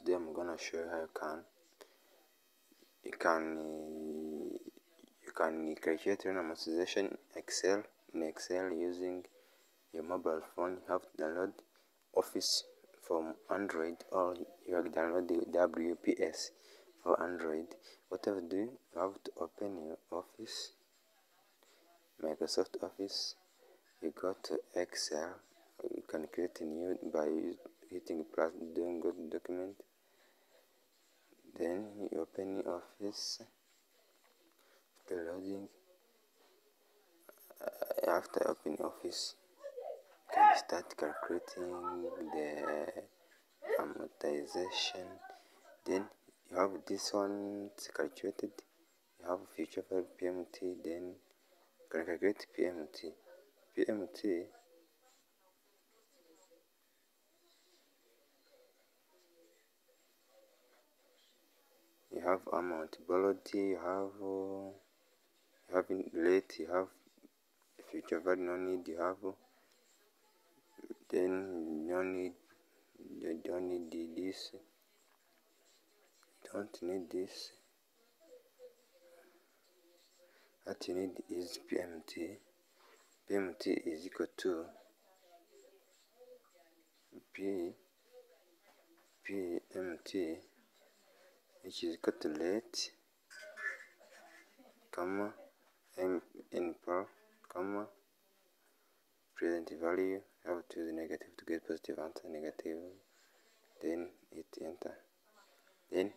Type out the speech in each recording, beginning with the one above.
today I'm gonna show you how you can you can you can create an amortization Excel in Excel using your mobile phone. You have to download Office from Android or you have to download the WPS for Android. whatever do, you have to open your Office, Microsoft Office. You go to Excel. You can create a new by hitting plus doing good document then you open office. After loading uh, after open office you can start calculating the amortization. Then you have this one calculated. You have future for PMT then you can calculate PMT PMT have amount borrowed you have uh, you have late you have future value no need you have then no need you don't need this don't need this. What you need is PMT PMT is equal to P PMT which is let comma m in per comma present value have to use negative to get positive answer negative then hit enter. Then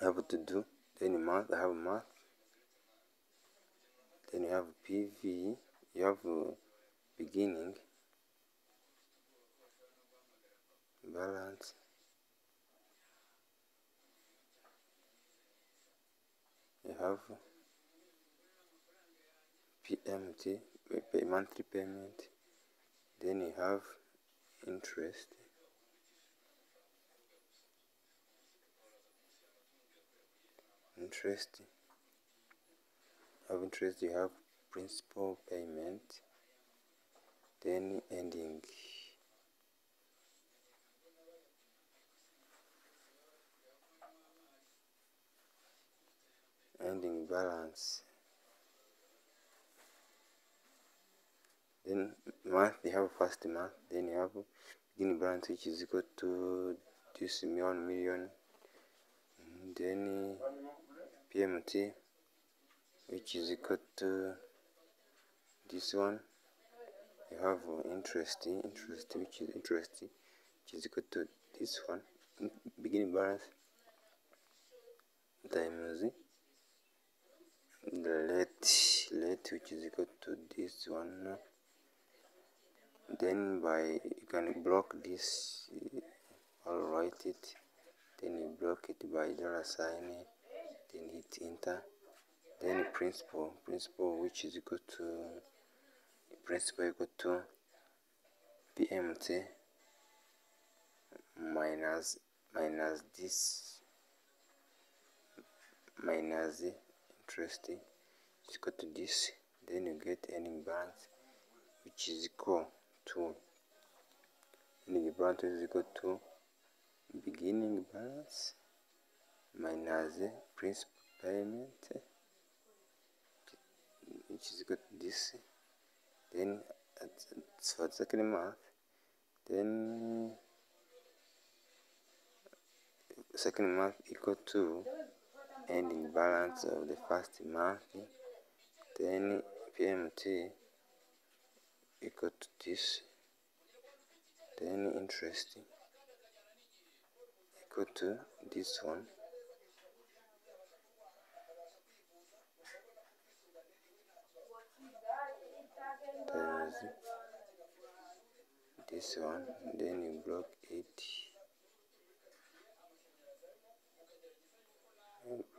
I have to do then math I have math then you have PV you have uh, beginning balance you have PMT pay monthly payment. Then you have interest. Interest. Of interest you have principal payment. Then ending ending balance. Then month you have first month then you have beginning balance which is equal to this one million. Then PMT which is equal to this one. You have interest interest which is interest which is equal to this one. Beginning balance times late late which is equal to this one. Then by you can block this uh, or write it. Then you block it by dollar sign then hit enter. Then principal principal which is equal to principal equal to pmt minus minus this minus the interest is equal to this then you get ending balance which is equal to ending balance is equal to beginning balance minus principal payment which is equal to this. Then at for the second month then second month equal to ending balance of the first month then PMT equal to this then interest equal to this one. This one then you block it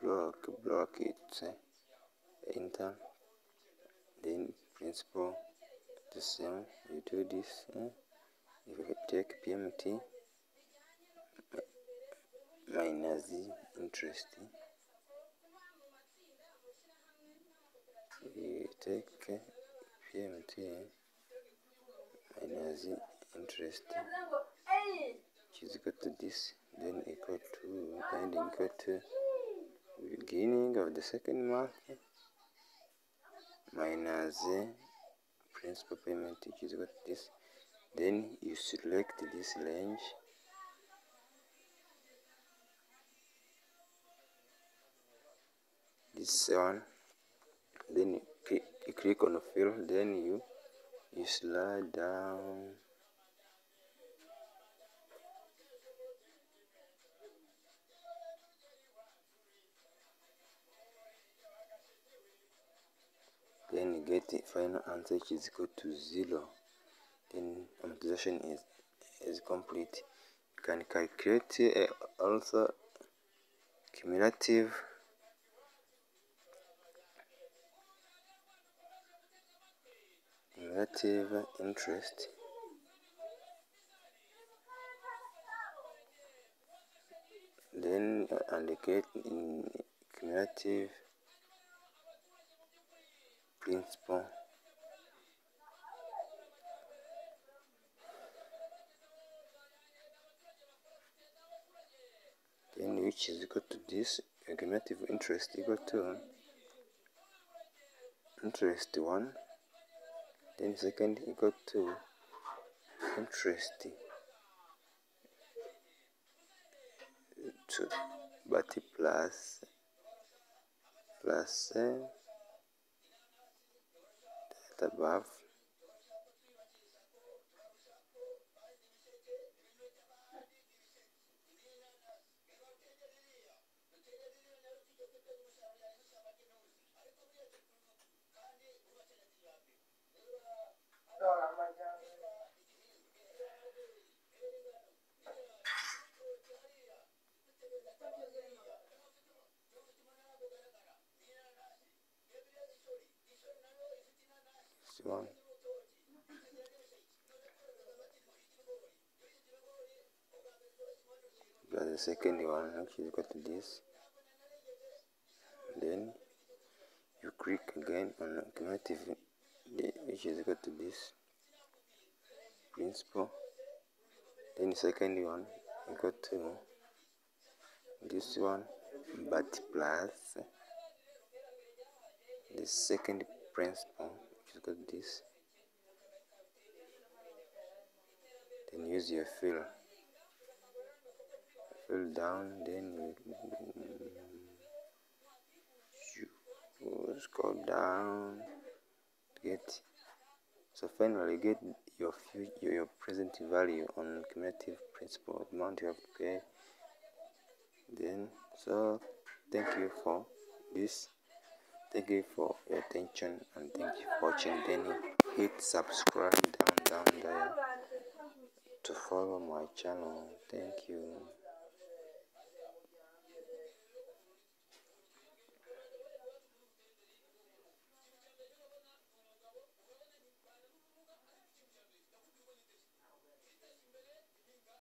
block block it enter. Then principal the same. You do this eh? if you take PMT minus the interest eh? you take eh, PMT eh? minus the interest is equal to this. Then equal to ending equal to beginning of the second month minus principal payment which is to this. Then you select this range. This one. Then you click, you click on fill then you you slide down then get the final answer which is equal to zero. Then amortization is is complete. You can calculate uh, also cumulative. Cumulative interest. Then uh, allocate in cumulative principal. Then which is equal to this cumulative interest equal to interest 1 then second equal to interest 2 but plus plus uh, that above one plus the second one which is equal to this. Then you click again on cumulative which is equal to this principal. then the second one equal to this one but plus. The second principal equal to this. Then use your fill. Fill down then you, scroll down. Get so finally get your future your present value on cumulative principal amount you have to pay. Then so thank you for this thank you for your attention and thank you for watching. Then hit subscribe down down there to follow my channel. Thank you